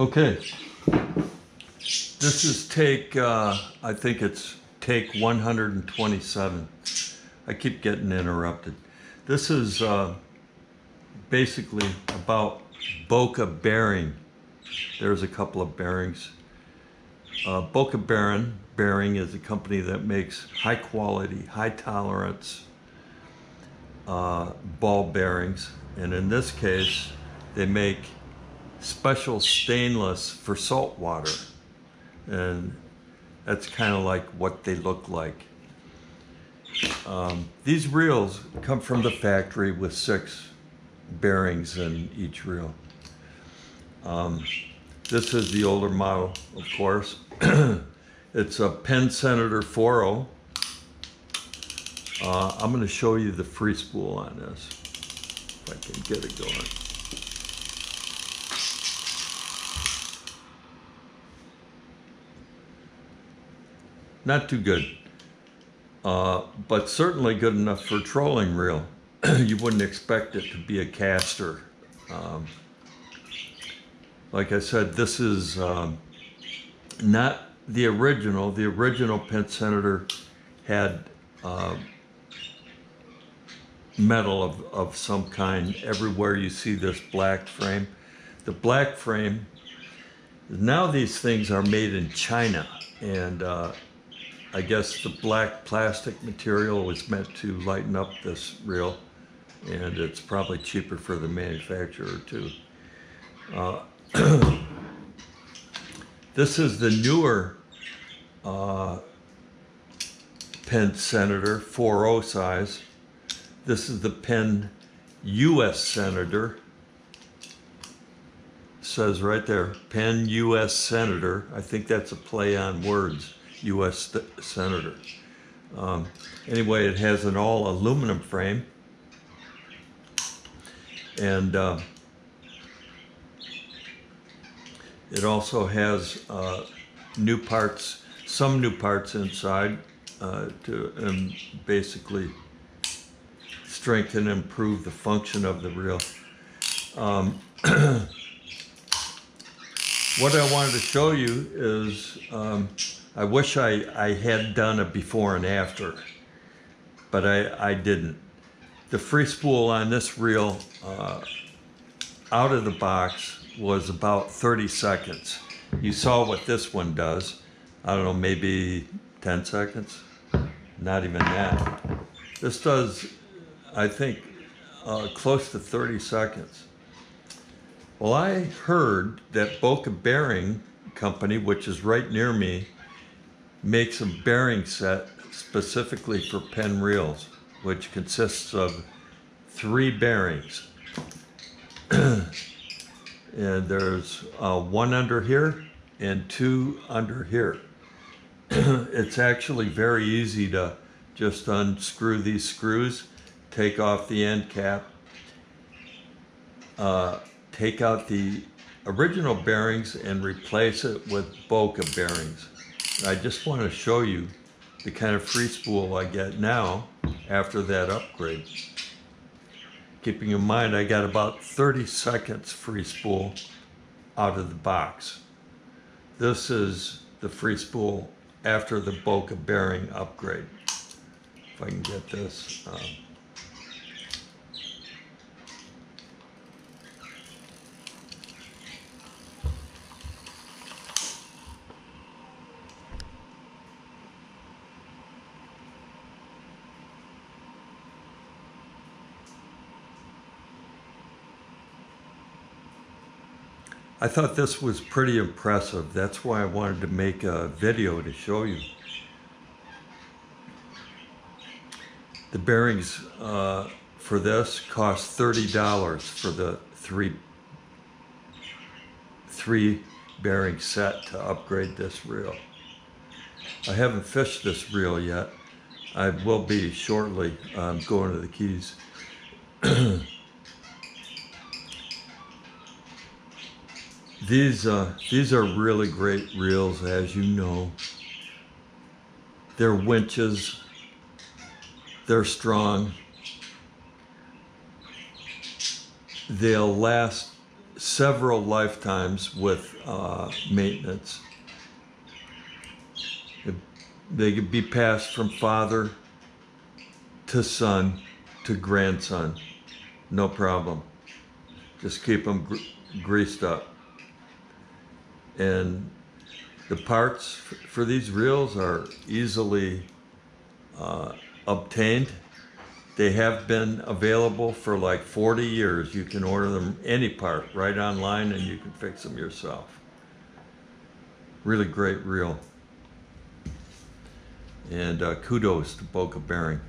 Okay. This is take, uh, I think it's take 127. I keep getting interrupted. This is uh, basically about Boca bearing. There's a couple of bearings. Uh, Boca Bearing, bearing is a company that makes high quality, high tolerance uh, ball bearings. And in this case, they make special stainless for salt water. And that's kind of like what they look like. Um, these reels come from the factory with six bearings in each reel. Um, this is the older model, of course. it's a Penn Senator 4.0. Uh, I'm going to show you the free spool on this, if I can get it going. Not too good, uh, but certainly good enough for trolling reel. you wouldn't expect it to be a caster. Um, like I said, this is um, not the original. The original Penn Senator had uh, metal of, of some kind everywhere you see this black frame. The black frame, now these things are made in China and uh, I guess the black plastic material was meant to lighten up this reel and it's probably cheaper for the manufacturer too. Uh, this is the newer uh, Penn Senator 4.0 size. This is the Penn U.S. Senator. says right there, Penn U.S. Senator. I think that's a play on words, U.S. Senator. Um, anyway, it has an all aluminum frame. And uh, it also has uh, new parts, some new parts inside uh, to um, basically strengthen and improve the function of the reel. Um, what I wanted to show you is um, I wish I, I had done a before and after, but I, I didn't. The free spool on this reel uh, out of the box was about 30 seconds. You saw what this one does. I don't know, maybe 10 seconds? Not even that. This does I think, uh, close to 30 seconds. Well, I heard that Boca Bearing Company, which is right near me, makes a bearing set specifically for Penn reels, which consists of three bearings. and there's uh, one under here and two under here. it's actually very easy to just unscrew these screws take off the end cap, uh, take out the original bearings and replace it with Boca bearings. I just want to show you the kind of free spool I get now after that upgrade. Keeping in mind I got about 30 seconds free spool out of the box. This is the free spool after the Boca bearing upgrade. If I can get this. Um, I thought this was pretty impressive. That's why I wanted to make a video to show you. The bearings uh, for this cost $30 for the three, three bearing set to upgrade this reel. I haven't fished this reel yet. I will be shortly going to the Keys. These, uh, these are really great reels, as you know. They're winches. They're strong. They'll last several lifetimes with uh, maintenance. They could be passed from father to son to grandson, no problem. Just keep them gr- greased up. And the parts for these reels are easily uh, obtained. They have been available for like 40 years. You can order them any part right online and you can fix them yourself. Really great reel. And uh, kudos to Boca Bearing.